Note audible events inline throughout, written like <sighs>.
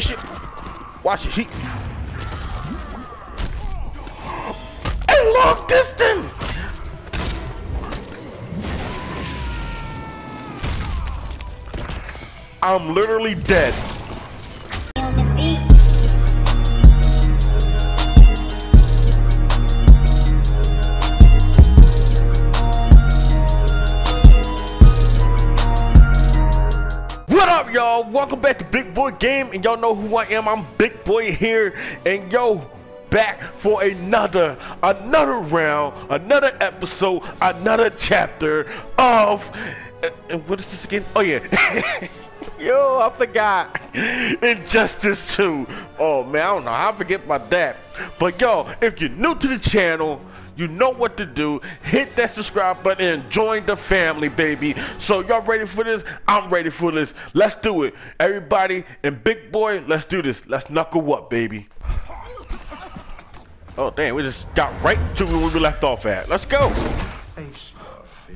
shit. Watch it. He. A long distance. I'm literally dead. Up, y'all? Welcome back to Big Boy Game, and y'all know who I am. I'm Big Boy here, and yo, back for another, another round, another episode, another chapter of. uh, uh, what is this again? Oh yeah. <laughs> Yo, I forgot. Injustice 2. Oh man, I don't know I forget about that. But yo, if you're new to the channel, you know what to do. Hit that subscribe button and join the family, baby. So y'all ready for this? I'm ready for this. Let's do it. Everybody and big boy, let's do this. Let's knuckle up, baby. <laughs> Oh damn, we just got right to where we left off at. Let's go.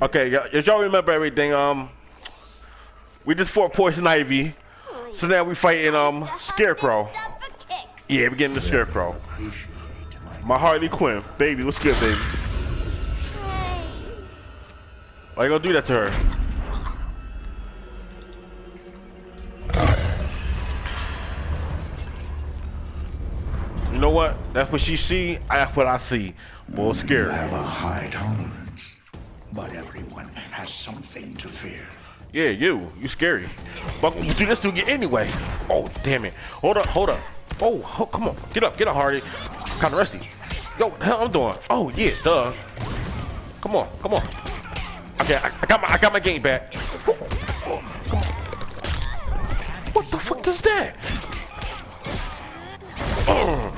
Okay, y'all remember everything, um, we just fought Poison Ivy. So now we fighting um Scarecrow. Stop for kicks. Yeah, we getting the Scarecrow. My Harley Quinn, baby, what's good, baby? Why you gonna do that to her? You know what? That's what she see. That's what I see. Well, You have a high tolerance, but everyone has something to fear. Yeah, you. You scary. But gonna do this to you anyway. Oh, damn it. Hold up, hold up. Oh, ho- come on. Get up, get up, Hardy. Kinda rusty. Yo, what the hell I'm doing? Oh, yeah, duh. Come on, come on. Okay, I, I got my I got my game back. What the fuck is that? Oh,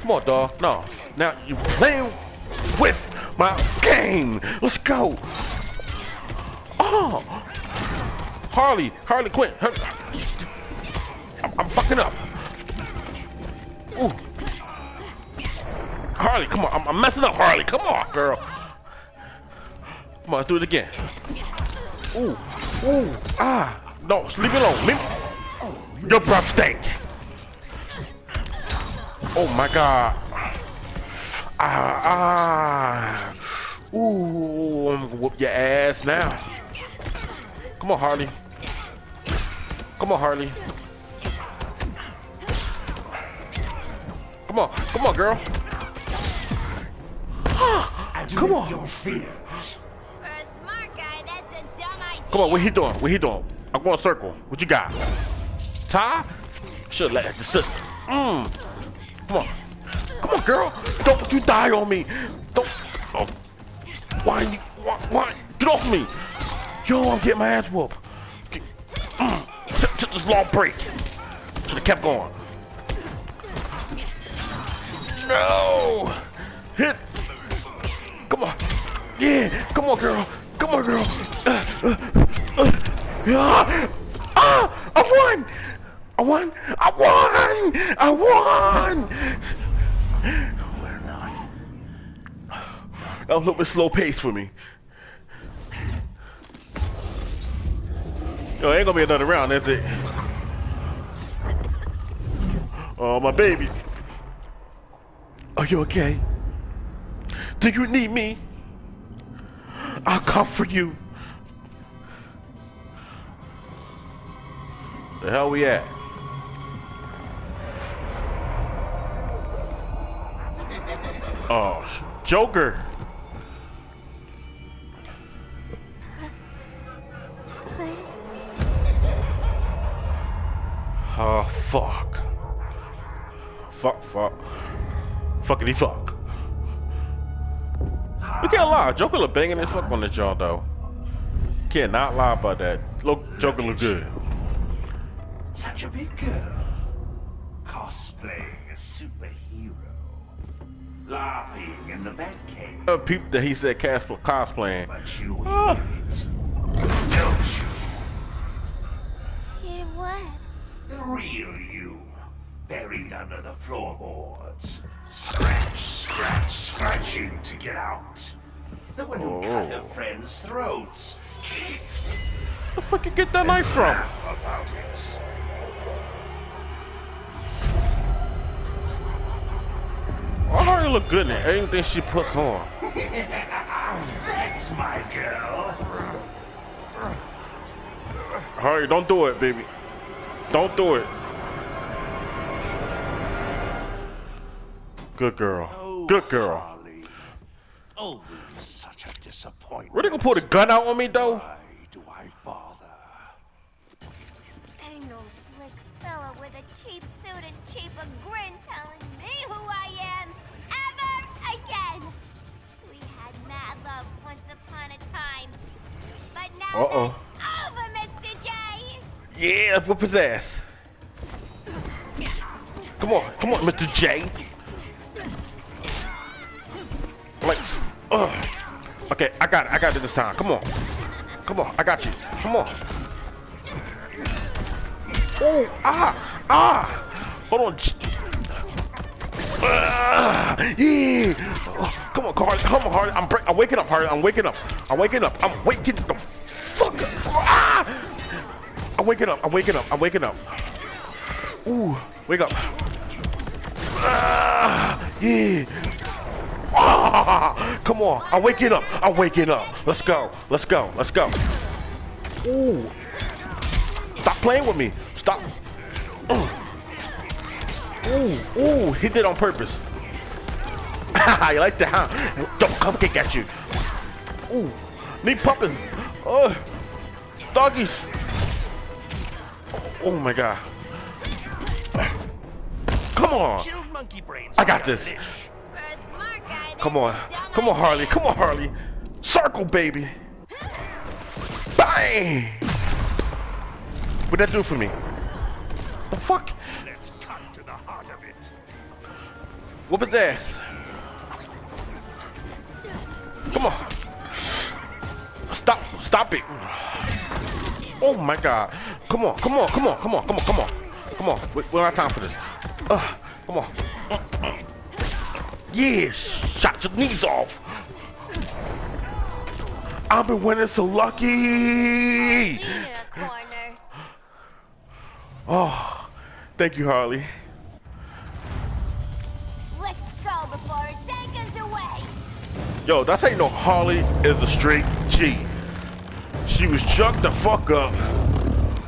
come on, dog. No. Now you playing with my game. Let's go. Oh. Harley, Harley Quinn. I'm, I'm fucking up. Ooh. Harley, come on. I'm, I'm messing up, Harley. Come on, girl. Come on, let's do it again. Ooh, ooh, ah. No, leave me alone. Leave me. Your breath stink. Oh my god. Ah, ah. Ooh, I'm gonna whoop your ass now. Come on, Harley. Come on, Harley. Come on, come on, girl. Come on. Your fears. For a smart guy, that's a dumb idea. Come on, what he doing? What he doing? I'm going circle. What you got? Ty? Should let the sister. Mmm. Come on. Come on, girl. Don't you die on me. Don't. Oh. Why you? Why? why? Get off me. Yo, I'm getting my ass whooped. Get- Mm. Took took this long break. Should have kept going. No. Hit. Come on. Yeah. Come on, girl. Come on, girl. Uh, uh, uh, ah, ah, I won. I won. I won. I won. We're not. That was a little bit slow pace for me. Yo, ain't gonna be another round, that's it. Oh, my baby. Are you okay? Do you need me? I'll come for you. The hell we at? Oh, Joker. Oh, fuck. Fuck, fuck. Fuckity fuck. You can't lie. Joker look banging as fuck on this y'all, though. Can't not lie about that. Look, Joker look good. Such a big girl. Cosplaying a superhero. LARPing in the Batcave. Uh, peep that he said cast cosplaying. But you Ah. hear it. Don't you? Hear what? The real you. Buried under the floorboards. Scratch, scratch, scratching to get out the one who oh. cut her friends' throats. Where the fuck did you get that and knife from? About it. I already look good in anything she puts on. That's my girl. Hurry, don't do it, baby. Don't do it. Good girl. Oh, good girl. Oh, Always such disappointment. Were they gonna pull the gun out on me though? Why do I bother? Ain't no slick fella with a cheap suit and cheaper grin telling me who I am ever again. We had mad love once upon a time, but now Uh-oh. that's over, Mr. J. Yeah, whoop his ass. Come on, come on, Mr. J. Like, ugh. Okay, I got it. I got it this time. Come on. Come on, I got you. Come on. Oh, ah, ah. Hold on. Ah, yeah. Oh, come on, Harley. Come on, Harley. I'm, I'm waking up, Harley. I'm waking up. I'm waking up. I'm waking the fuck up. Ah! I'm waking up. I'm waking up. I'm waking up. Ooh, wake up. Ah, yeah. Ah, <laughs> come on. I'm waking up. I'm waking up. Let's go. Let's go. Let's go. Ooh. Stop playing with me. Stop. Ooh, ooh, he did on purpose. <laughs> you like that, huh? Don't come kick at you. Ooh, need pumping. Oh, doggies. Oh my god. Come on. Chilled monkey brains. I got this. Come on. Come on. Harley. Come on, Harley. Circle, baby. Bang! What'd that do for me? The fuck? Let's cut to the heart of it. Whoop his ass. Come on. Stop. Stop it. Oh my god. Come on. Come on. Come on. Come on. Come on. Come on. Come on. We, we don't have time for this. Uh, come on. Yeah. Shot your knees off. I've been winning so lucky. Me in a corner. Oh, thank you, Harley. Let's go before it takes us away. Yo, that's ain't no Harley is a straight G. She was chucked the fuck up,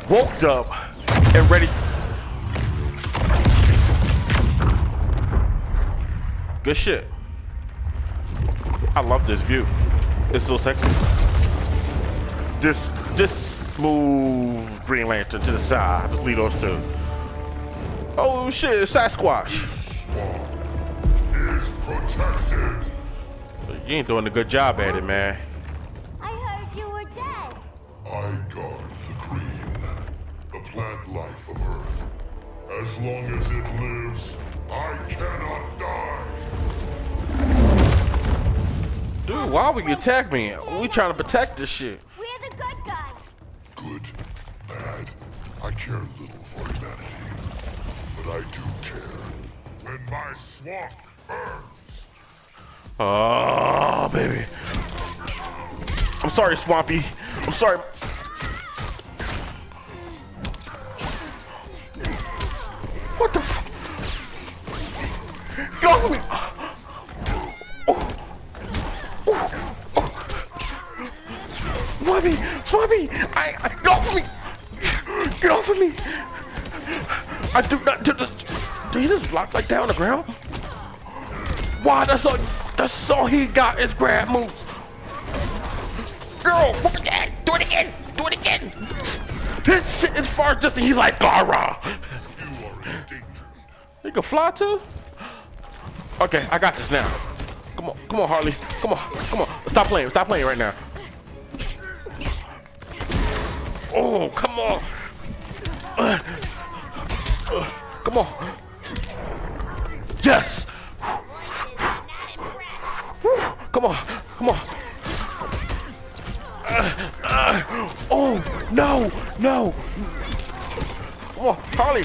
woke up, and ready. Good shit. I love this view. It's so sexy. This this move Green Lantern to the side. Just leave those two. Oh shit, it's Sasquatch. is protected. You ain't doing a good job at it, man. I heard you were dead. I guard the green, the plant life of Earth. As long as it lives, I cannot die. Dude, why would you attack me? We trying to protect this shit. We're the good guys. Good, bad, I care little for humanity. But I do care when my swamp burns. Oh, baby. I'm sorry, Swampy. I'm sorry. What the f- Get off of me! Oh. Oh. Oh. Swampy! Swampy! I, I, get off of me! Get off of me! I do not do this. Do you just block like that on the ground? Why? that's all. That's all he got is grab moves. Girl, whoop it again. Do it again. Do it again. His shit is far distant. He's like Gara. You are endangered. He can fly too. Okay, I got this now. Come on, come on, Harley. Come on, come on. Stop playing. Stop playing right now. Oh, come on. Come on. Yes. Come on, come on. Oh, no, no. Come on, Harley.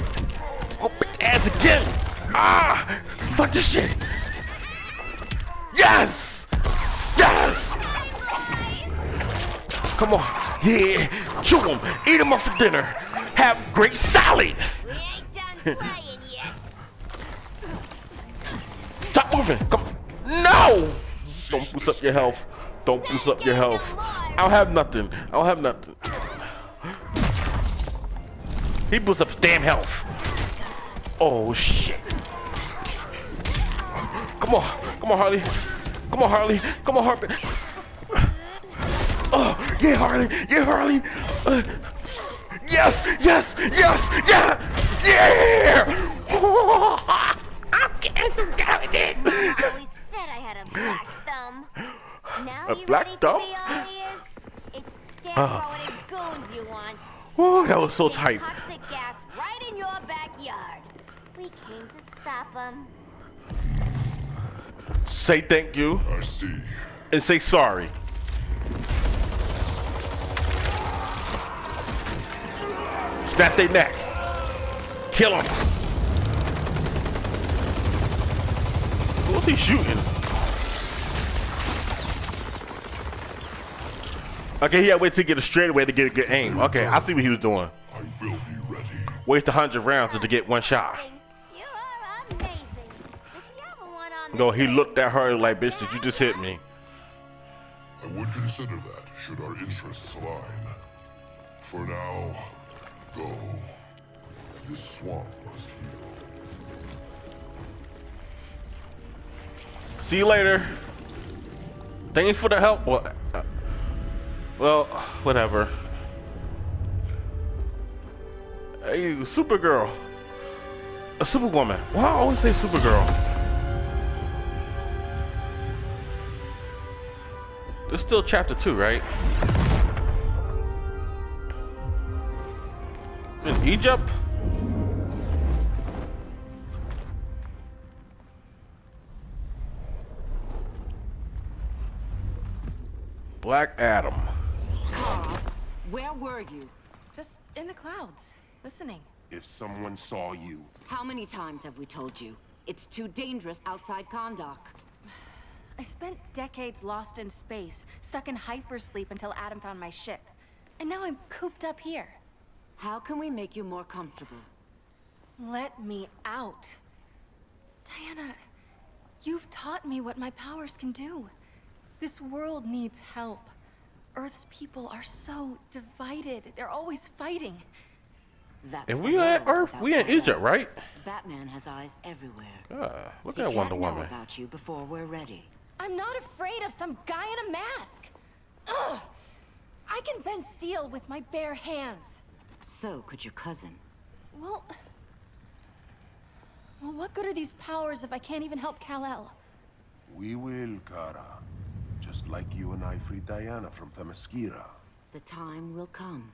Go big ass again. Ah, fuck this shit. Yes, yes. Come on, yeah. Chew them, eat them up for dinner. Have great salad. We ain't done <laughs> playing yet. Stop moving. Come on. No! Don't boost up your health. Don't boost up your health. I don't have nothing. I don't have nothing. He boosts up his damn health. Oh shit. Come on. Come on, Harley. Come on, Harley. Come on, Harley. Yeah, Harley. Yeah, Harley. Uh, yes, yes, yes, yeah, yeah. I'm getting it. <laughs> I always said I had a black thumb. Now A you black ready thumb? to be all ears? It's. Scarecrow and his goons you want. Whoa, that was so tight. Toxic gas right in your backyard. We came to stop them. Say thank you I see. and say sorry. Snap their neck. Kill him. Who's he shooting? Okay, he had to wait to get a straight away to get a good aim. Okay, I see what he was doing. I will be ready. Waste a hundred rounds to get one shot. No, he looked at her like, bitch, did you just hit me? I would consider that should our interests align. For now, go. This swamp must heal. See you later. Thank you for the help. Well, uh, well, whatever. Hey, Supergirl. A Superwoman. Why I always say Supergirl? There's still chapter two, right? In Egypt? Black Adam. Where were you? Just in the clouds, listening. If someone saw you, How many times have we told you? It's too dangerous outside Kahndaq. <sighs> I spent decades lost in space, stuck in hypersleep until Adam found my ship. And now I'm cooped up here. How can we make you more comfortable? Let me out. Diana, you've taught me what my powers can do. This world needs help. Earth's people are so divided. They're always fighting. That's And the we at Earth, without we in Egypt, right? Batman has eyes everywhere. Ah, look he at can't Wonder know Woman. about you before we're ready. I'm not afraid of some guy in a mask. Ugh! I can bend steel with my bare hands. So could your cousin. Well... Well, what good are these powers if I can't even help Kal-El? we will, Kara. Just like you and I freed Diana from Themyscira. The time will come.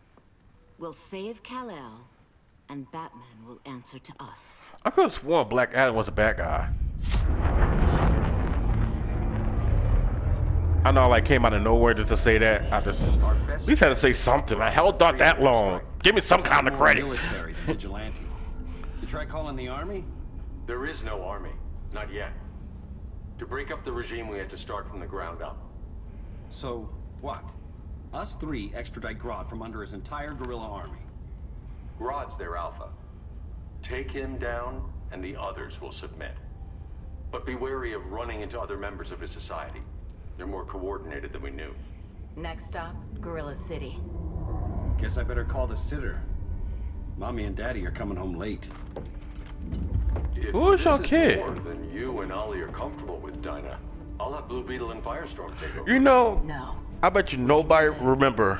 We'll save Kal-El, and Batman will answer to us. I could have sworn Black Adam was a bad guy. I know I like came out of nowhere just to say that. I just at least had to say something. I held out that long. Give me some kind of credit. Military than vigilante. You try calling the army? There is no army. Not yet. To break up the regime, we had to start from the ground up. So, what? Us three extradite Grodd from under his entire gorilla army. Grodd's their alpha. Take him down, and the others will submit. But be wary of running into other members of his society. They're more coordinated than we knew. Next stop, Gorilla City. Guess I better call the sitter. Mommy and Daddy are coming home late. If Who is this your kid? more than you and Ollie are comfortable with, Dinah, I'll have Blue Beetle and Firestorm take over. You know, No. I bet you nobody remember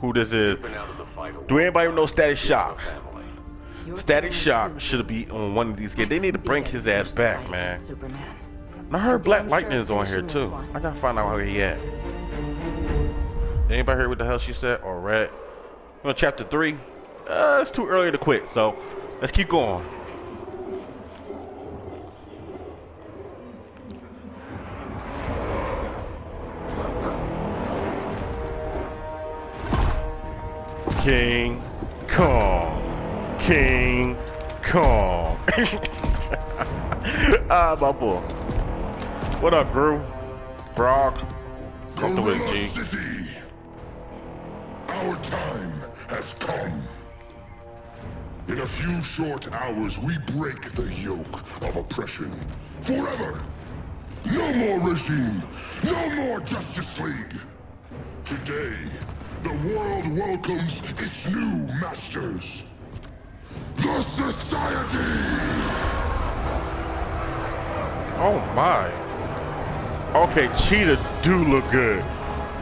who this is. Been out of the fight a Do anybody know Static You have a Shock? Static Shock should be on one of these games. They need to bring his ass back, man. Superman. And I heard Black damn Lightning's on here too. I gotta find out where he at. Anybody heard what the hell she said or On chapter three. Uh, it's too early to quit, so let's keep going. King Kong. King Kong. <laughs> ah, my boy. What up, Gru? Brock? Something with G. City! Our time has come. In a few short hours, we break the yoke of oppression forever. No more regime! No more Justice League! Today, the world welcomes its new masters. The Society! Oh my. Okay, Cheetah do look good.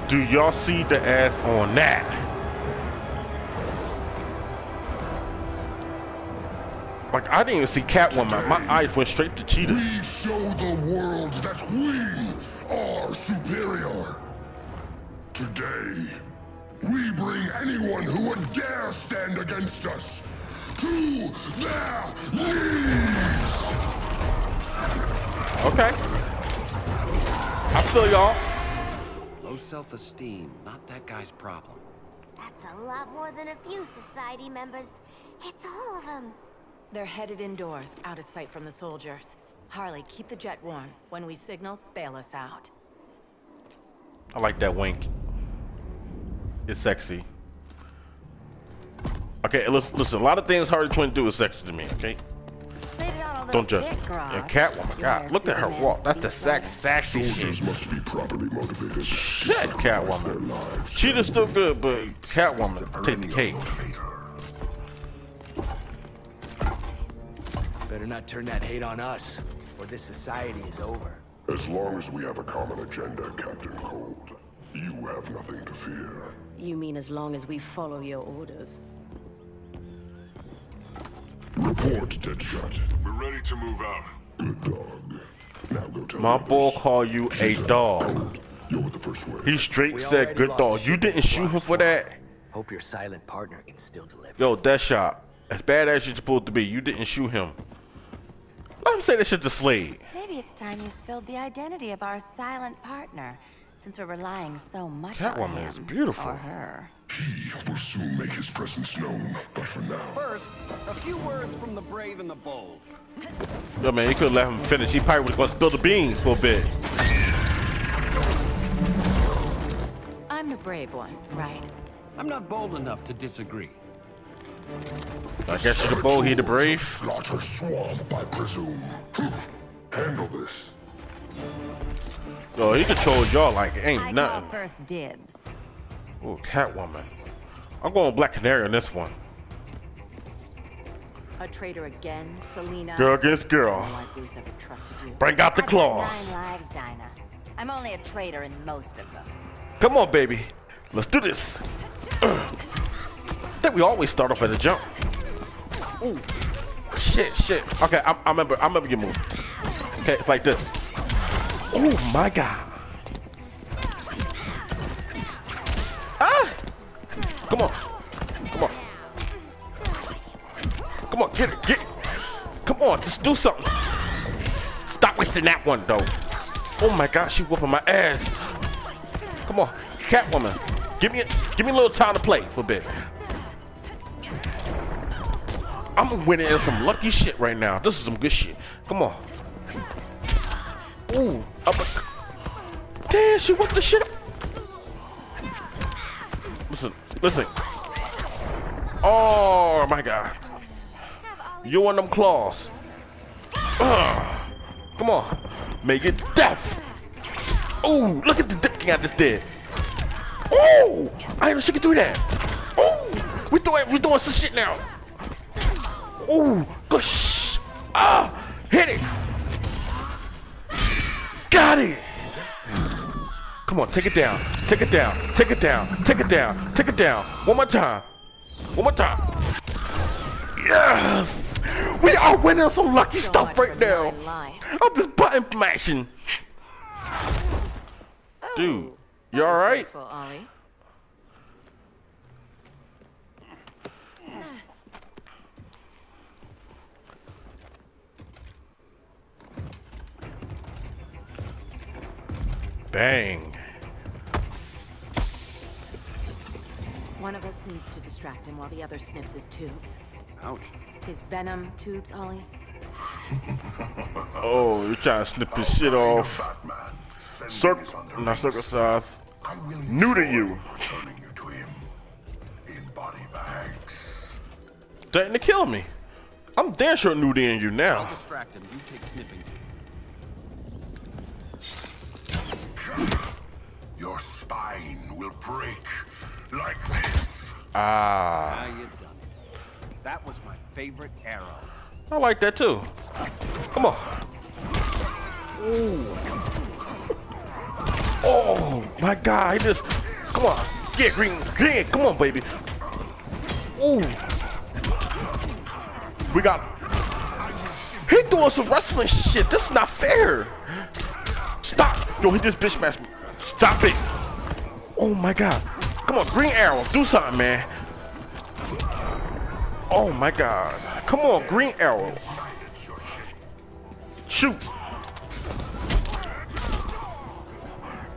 Do y'all see the ass on that? Like I didn't even see Catwoman. My eyes went straight to Cheetah. We show the world that we are superior. Today, we bring anyone who would dare stand against us to their knees! Okay. I feel y'all. Low self-esteem, not that guy's problem. That's a lot more than a few society members. It's all of them. They're headed indoors, out of sight from the soldiers. Harley, keep the jet warm. When we signal, bail us out. I like that wink. It's sexy. Okay, listen, listen. A lot of things Harley Quinn do is sexy to me. Okay, Laid it out on don't the judge. thick, Grodd. And Catwoman, You God, wear look at her walk. That's the speech sax, bubble. sassy Soldiers shit. must be properly motivated. Shit, to sacrifice their Catwoman. lives. Cheetah's still good, but Catwoman, take the perennial cake. motivator. Better not turn that hate on us, or this society is over. As long as we have a common agenda, Captain Cold, you have nothing to fear. You mean as long as we follow your orders? Report, Deadshot. We're ready to move out. Good dog. Now go tell My boy call you a dog. Cold, You're with the first wave. He straight We said good dog. You didn't shoot him for Swan. that? Hope your silent partner can still deliver. Yo, that shot. As bad as you're supposed to be, you didn't shoot him. Let him say this shit to Slade. Maybe it's time you spilled the identity of our silent partner, since we're relying so much Catwoman on him. That one is beautiful. Or her. He will soon make his presence known, but for now, First, a few words from the brave and the bold. Yo, man, you could let him finish. He probably was going to spill the beans for a bit. I'm the brave one, right? I'm not bold enough to disagree. I guess you're the bold, he the brave. slaughter swamp, I presume. Hmm. Handle this. Yo, he controls y'all like it ain't I nothing. first dibs. Ooh, Catwoman. I'm going Black Canary on this one. A traitor again, Selina? Girl against girl. I don't know why Bruce ever trusted you. Bring out the I've claws. nine lives, Dinah. I'm only a traitor in most of them. Come on, baby. Let's do this. <laughs> I think we always start off at a jump. Ooh. Shit, shit. Okay, I, I remember. I remember your move. Okay, it's like this. Oh my god. Ah! Come on. Come on. Come on, get it, get it. Come on, just do something. Stop wasting that one, though. Oh my god, she whooping my ass. Come on, Catwoman. Give me a, give me a little time to play for a bit. I'm winning in some lucky shit right now. This is some good shit. Come on. Ooh, up a, damn, she whooped the shit. Listen, listen. Oh my god. You want them claws. Ugh. Come on. Make it death. Oh, look at the dip I just did. Ooh, I know she could do that. Ooh, we doing we doing some shit now. Oh, gosh. Ah, hit it. Got it. Come on, take it down. Take it down. Take it down. Take it down. Take it down. One more time. One more time. Yes. We are winning some lucky So stuff right now. I'm just button mashing. Dude, you That alright? Bang. One of us needs to distract him while the other snips his tubes. Ouch. His venom tubes, Ollie? <laughs> Oh, you're trying to snip this shit off. Batman. Circ not underlings. circumcised. I will New to you. Returning you to him in body bags. Threatening to kill me. I'm damn sure new to you I'll now. distract him. You take snipping. Break like this. Ah. Now you've done it. That was my favorite arrow. I like that too. Come on. Ooh. Oh my god, he just come on. Get green, green, come on, baby. Ooh. We got He doing some wrestling shit. This is not fair. Stop. Yo, he just bitch smashed me. Stop it. Oh my god. Come on, green arrow. Do something, man. Oh my god. Come on, green arrow. Shoot.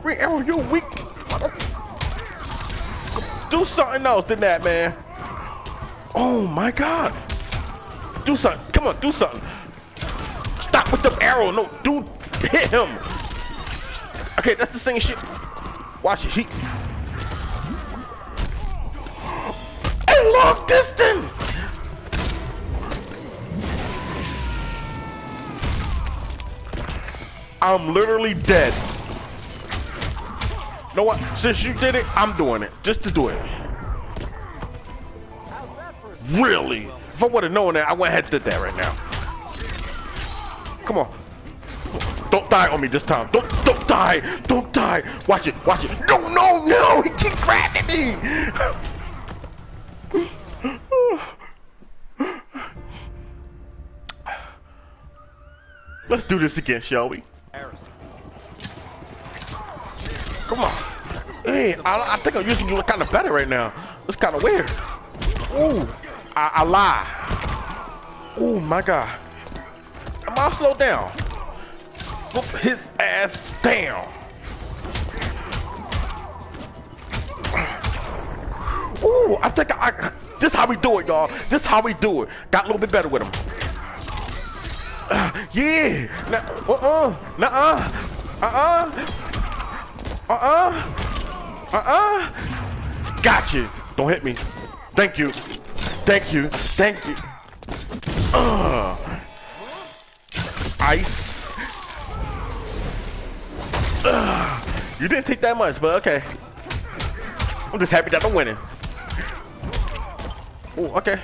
Green arrow, you're weak. Do something else than that, man. Oh my god. Do something. Come on, do something. Stop with the arrow. No, dude, hit him. Okay, that's the same shit. Watch it. He. At long distance. I'm literally dead. You know what? Since you did it, I'm doing it. Just to do it. Really? If I would have known that, I went ahead and did that right now. Come on. Don't die on me this time. Don't don't die. Don't die. Watch it. Watch it. No, no, no. He keep grabbing me. Let's do this again, shall we? Come on. Hey, I, I think I'm using you kind of better right now. It's kind of weird. Ooh, I, I lie. Oh my God. I'm I slow down? Whoop his ass down. Ooh, I think I, I this how we do it, y'all. This how we do it. Got a little bit better with him. <sighs> Uh, yeah. Uh-uh. Nuh-uh. Uh-uh. Uh-uh. Uh-uh. Got you. Don't hit me. Thank you. Thank you. Thank you. Uh. Ice. You didn't take that much, but okay. I'm just happy that I'm winning. Oh, okay.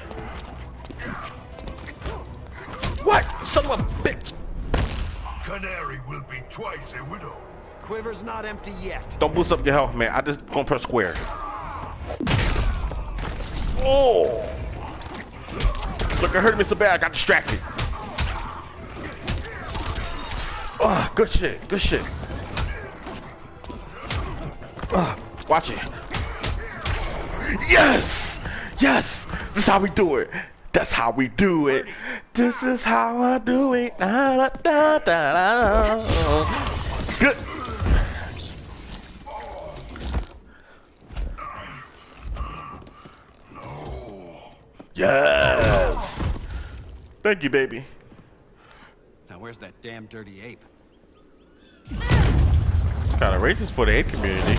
What? Son of a bitch. Canary will be twice a widow. Quiver's not empty yet. Don't boost up your health, man. I just gonna press square. Oh! Look, it hurt me so bad, I got distracted. Oh, good shit, good shit. Uh, watch it. Yes! Yes! This is how we do it. That's how we do it. This is how I do it. Da, da, da. Good. Yes. Thank you, baby. Now where's that damn dirty ape? It's kind of racist for the ape community.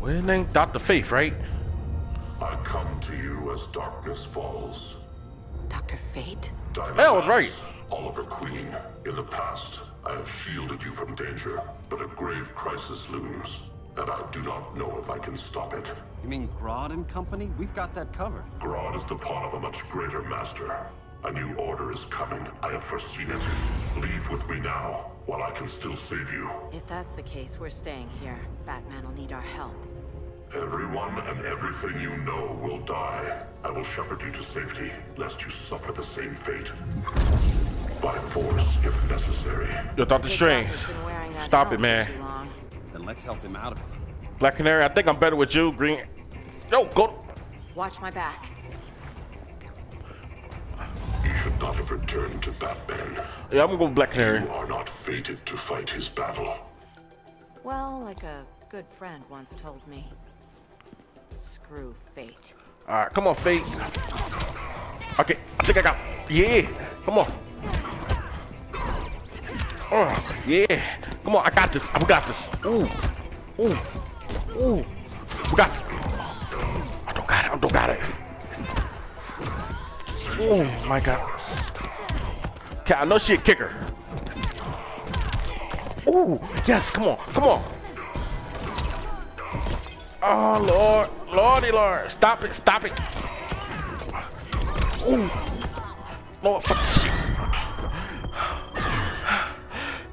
Well, his name Dr. Faith, right? I come to you as darkness falls. Dr. Fate? That was right. Oliver Queen, in the past, I have shielded you from danger, but a grave crisis looms, and I do not know if I can stop it. You mean Grodd and company? We've got that covered. Grodd is the pawn of a much greater master. A new order is coming. I have foreseen it. Leave with me now, while I can still save you. If that's the case, we're staying here. Batman will need our help. Everyone and everything you know will die. I will shepherd you to safety, lest you suffer the same fate. By force, if necessary. Yo, Dr. Strange. Stop it, man. Then let's help him out of it. Black Canary, I think I'm better with you. Green. Yo, go. Watch my back. You not have returned to Batman. Yeah, I'm gonna go with Black Canary. You are not fated to fight his battle. Well, like a good friend once told me. Screw fate. All right, come on, Fate. Okay, I think I got. Yeah, come on. Oh, yeah. Come on, I got this. I got this. Ooh, ooh, ooh. We got. I don't got it. I don't got it. Oh my god. Okay, I know she a kicker. Oh, yes, come on, come on. Oh Lord, Lordy Lord, stop it, stop it. Ooh. Lord, fuck shit.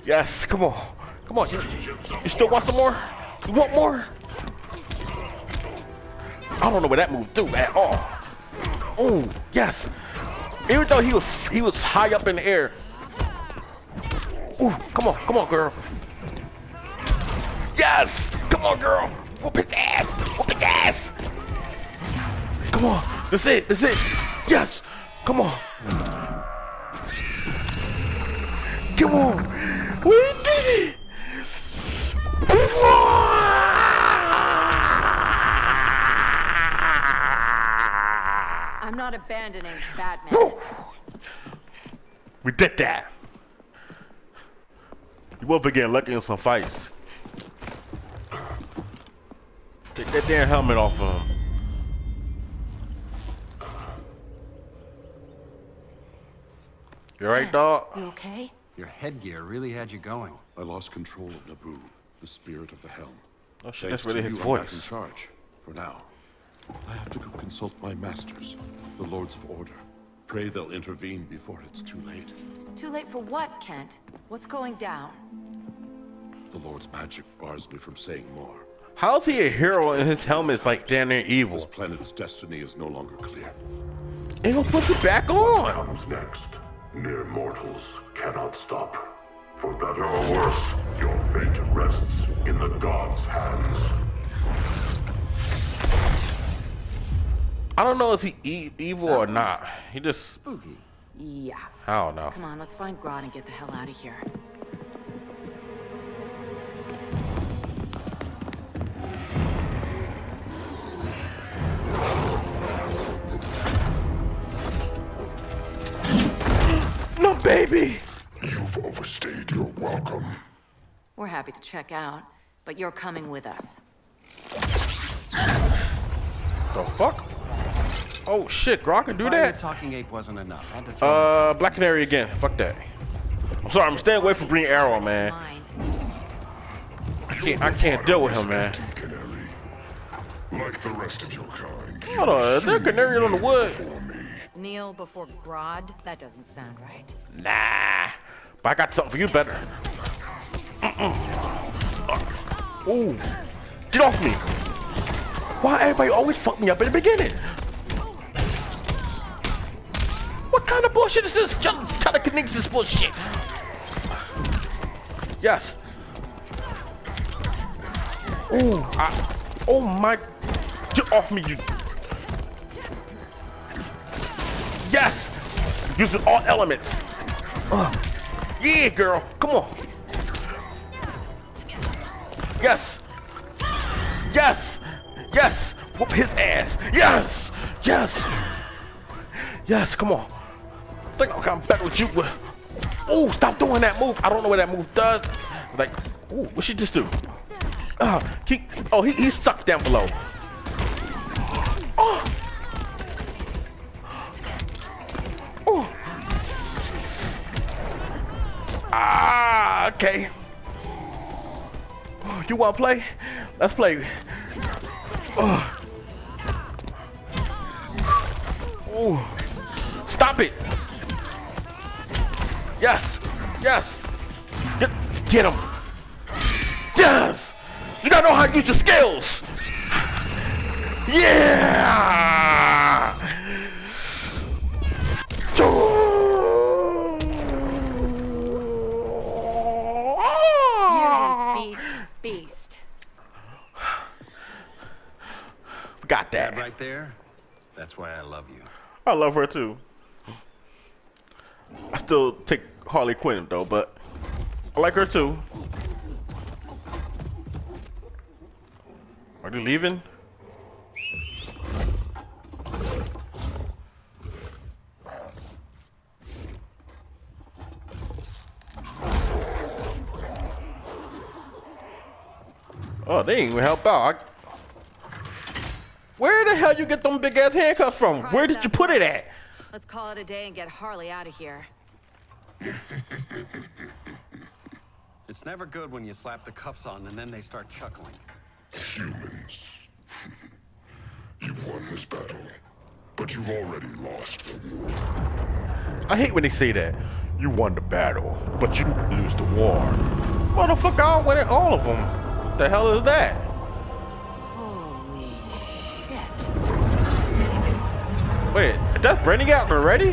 Yes, come on. Come on. You, you still want some more? You want more? I don't know where that move through at all. Oh, yes. Even though he was he was high up in the air. Ooh, come on, come on, girl. Yes! Come on, girl! Whoop his ass! Whoop his ass! Come on! That's it! That's it! Yes! Come on! Come on! We did it! I'm not abandoning <sighs> Batman. We did that! You will begin lucky in some fights. Take that damn helmet off of him. You alright, dog? You okay? Your headgear really had you going. I lost control of Nabu, the spirit of the helm. Oh shit, Thanks that's really to his you, I'm back in charge. For now. I have to go consult my masters, the Lords of Order. Pray they'll intervene before it's too late. Too late for what, Kent? What's going down? The Lord's magic bars me from saying more. How's he a hero and his helmet's like damn near This evil? planet's destiny is no longer clear. And he'll put it back on! What comes next. Mere mortals cannot stop. For better or worse, your fate rests in the gods' hands. I don't know if he e evil or not. He just, Spooky. Yeah. I don't know. Come on, let's find Grodd and get the hell out of here. No, baby! You've overstayed your welcome. We're happy to check out, but you're coming with us. The fuck? Oh shit, Grok can do Fire that? talking ape wasn't enough. Had to throw Uh, Black Canary again. Fuck that. I'm sorry, I'm staying away from Green Arrow, man. I can't, I can't deal with him, man. Like the rest of your kind. Hold on, is there a canary on the wood? For. Kneel before Grodd? That doesn't sound right. Nah. But I got something for you better. Ooh. Get off me. Why everybody always fuck me up in the beginning? What kind of bullshit is this? Just telekinesis bullshit. Yes. Ooh, I, oh my, get off me, you. Yes, using all elements. Uh, yeah, girl, come on. Yes, yes, yes. Whoop his ass. Yes, yes, yes. Come on. Think I'll come back with you. Oh, stop doing that move. I don't know what that move does. Like, ooh, what she just do? Uh, he, oh, he, he's stuck down below. Oh. Oh. Ah, okay. You wanna play? Let's play. Oh. Oh. Stop it. Yes. Yes. Get, get him. Yes. You gotta know how to use your skills. Yeah. Beauty beats beast. Got that. That right there, that's why I love you. I love her too. I still take Harley Quinn though, but I like her too. Are they leaving? Oh, they ain't even help out. I... Where the hell you get them big ass handcuffs from? Where did you put it at? Let's call it a day and get Harley out of here. <laughs> It's never good when you slap the cuffs on and then they start chuckling. Humans. <laughs> You've won this battle, but you've already lost the war. I hate when they say that. You won the battle, but you lose the war. Motherfucker, I win it, all of them. What the hell is that? Wait, that's Brainiac already?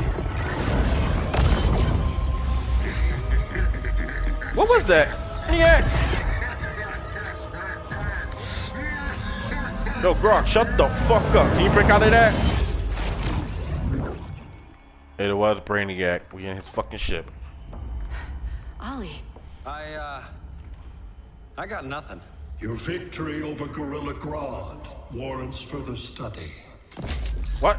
What was that? Brainiac? Yo, Grodd, shut the fuck up. Can you break out of that? It was Brainiac. We in his fucking ship. Ollie. I, uh... I got nothing. Your victory over Gorilla Grodd warrants further study. What?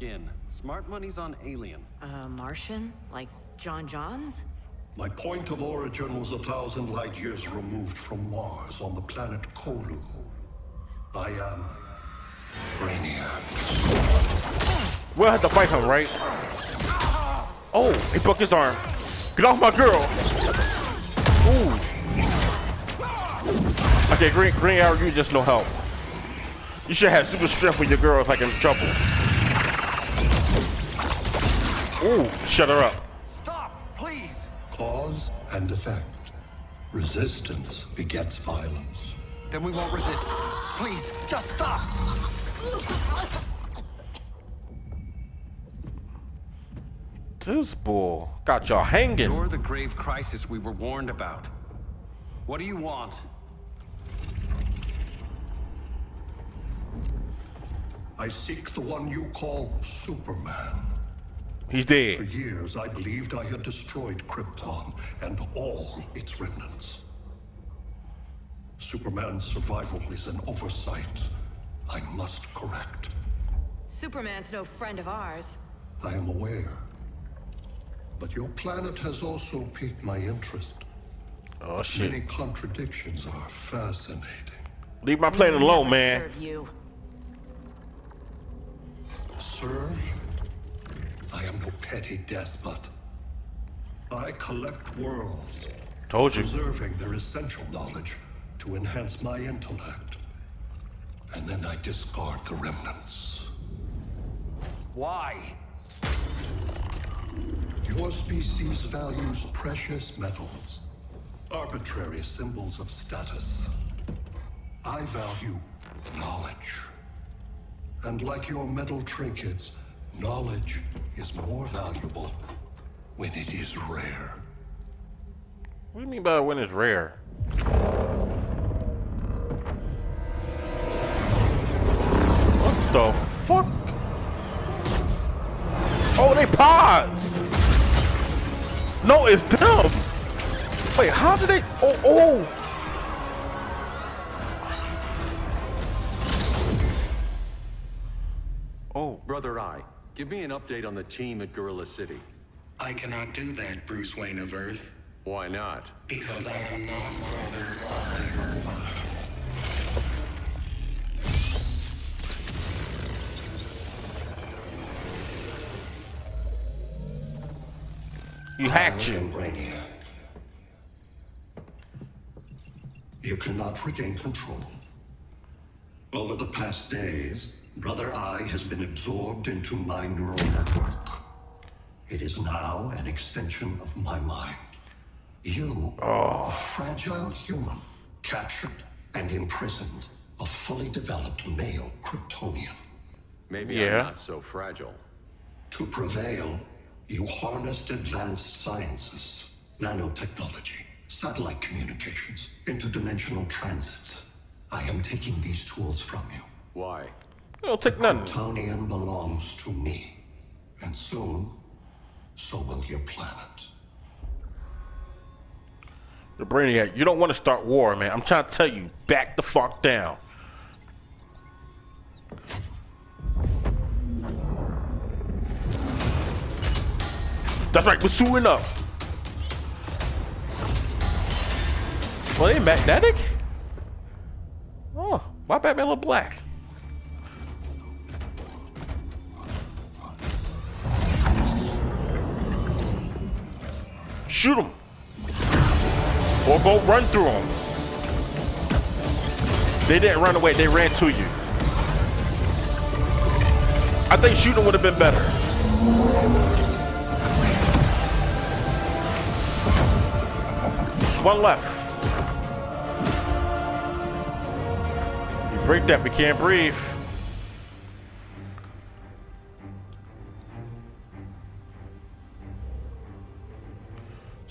Skin. Smart money's on alien. Uh, Martian? Like J'onn J'onzz? My point of origin was a thousand light years removed from Mars on the planet Colu. I am Brainiac. We'll have to fight him, right? Oh, he broke his arm. Get off my girl! Ooh. Okay, Green, Green Arrow, you just no help. You should have super strength with your girl is like in trouble. Ooh, shut her up. Stop, please! Cause and effect. Resistance begets violence. Then we won't resist. Please, just stop! This bull got y'all hanging. You're the grave crisis we were warned about. What do you want? I seek the one you call Superman. He's dead. For years, I believed I had destroyed Krypton and all its remnants. Superman's survival is an oversight I must correct. Superman's no friend of ours. I am aware. But your planet has also piqued my interest. Oh Its shit. Many contradictions are fascinating. Leave my planet alone, man. Serve you. Serve? I am no petty despot. I collect worlds, Told you. preserving their essential knowledge to enhance my intellect. And then I discard the remnants. Why? Your species values precious metals, arbitrary symbols of status. I value knowledge. And like your metal trinkets, knowledge is more valuable when it is rare. What do you mean by when it's rare? What the fuck? Oh, they pause. No, it's them. Wait, how did they? Oh, oh. Oh. Brother Eye, give me an update on the team at Gorilla City. I cannot do that, Bruce Wayne of Earth, Why not? because I am not Brother You hacked I you. Brainiac. You cannot regain control. Over the past days, Brother Eye has been absorbed into my neural network. It is now an extension of my mind. You, oh. a fragile human, captured and imprisoned a fully developed male Kryptonian. Maybe Yeah. I'm not so fragile. To prevail, you harnessed advanced sciences, nanotechnology, satellite communications, interdimensional transits. I am taking these tools from you. Why? Don't take nothing. Kryptonian belongs to me. And soon, so will your planet. The Brainiac, you don't want to start war, man. I'm trying to tell you, back the fuck down. That's right, we're suing up. Well, they magnetic? Oh, why Batman look black? Shoot him. Or go run through him. They didn't run away, they ran to you. I think shooting would have been better. One left. You break that, we can't breathe.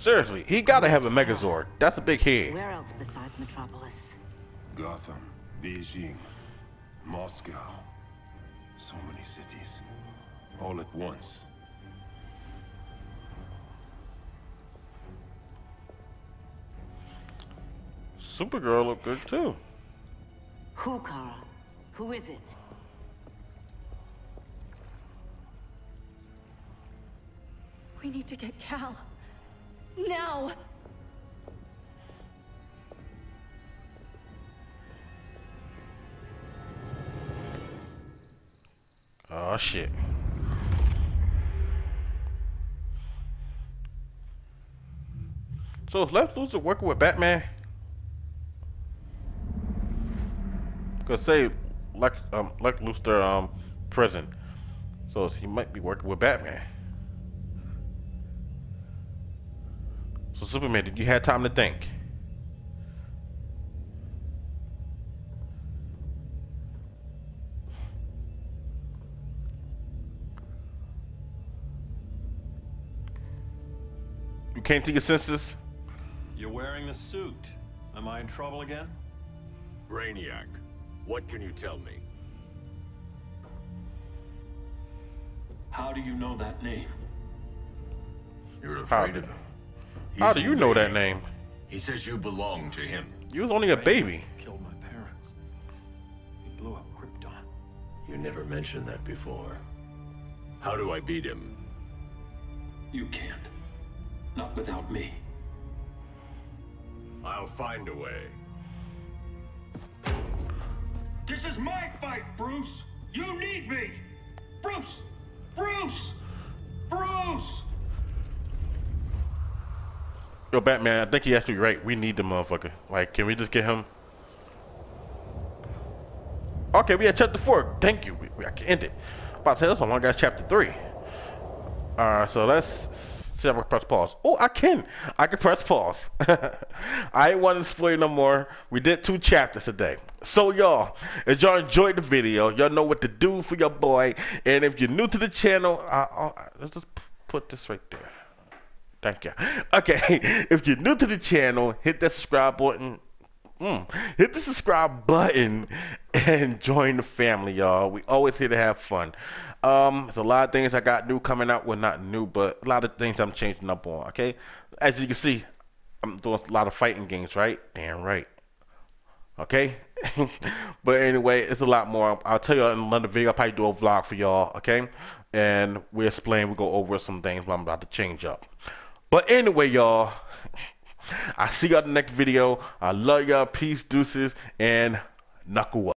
Seriously, he gotta have a Megazord. That's a big head. Where else besides Metropolis? Gotham, Beijing, Moscow. So many cities. All at once. Supergirl look good too. Who, Kara? Who is it? We need to get Kal. Now! Oh shit. So is Lex Luthor working with Batman? Cause say Lex um Lex Luthor um prison. So he might be working with Batman. So Superman, did you have time to think? You came to your senses? You're wearing the suit. Am I in trouble again? Brainiac, what can you tell me? How do you know that name? You're afraid of him. How do you know that name? He says you belong to him. You was only a baby. Killed my parents. He blew up Krypton. You never mentioned that before. How do I beat him? You can't. Not without me. I'll find a way. This is my fight, Bruce! You need me! Yo, Batman, I think he actually right. We need the motherfucker. Like, can we just get him? Okay, we had chapter four. Thank you. We, we, I can end it. About to say this one. I got chapter three. Alright, so let's see if I can press pause. Oh, I can. I can press pause. <laughs> I ain't want to spoil no more. We did two chapters today. So y'all, if y'all enjoyed the video, y'all know what to do for your boy. And if you're new to the channel, I, I, let's just put this right there. Thank you. Okay, <laughs> if you're new to the channel, hit that subscribe button. Mm, hit the subscribe button and <laughs> join the family, y'all. We always here to have fun. Um, there's a lot of things I got new coming out. Well, not new, but a lot of things I'm changing up on. Okay, as you can see, I'm doing a lot of fighting games, right? Damn right. Okay, <laughs> but anyway, it's a lot more. I'll tell you in another video. I'll probably do a vlog for y'all. Okay, and we explain. We go over some things I'm about to change up. But anyway, y'all, I see y'all in the next video. I love y'all. Peace, deuces, and knuckle up.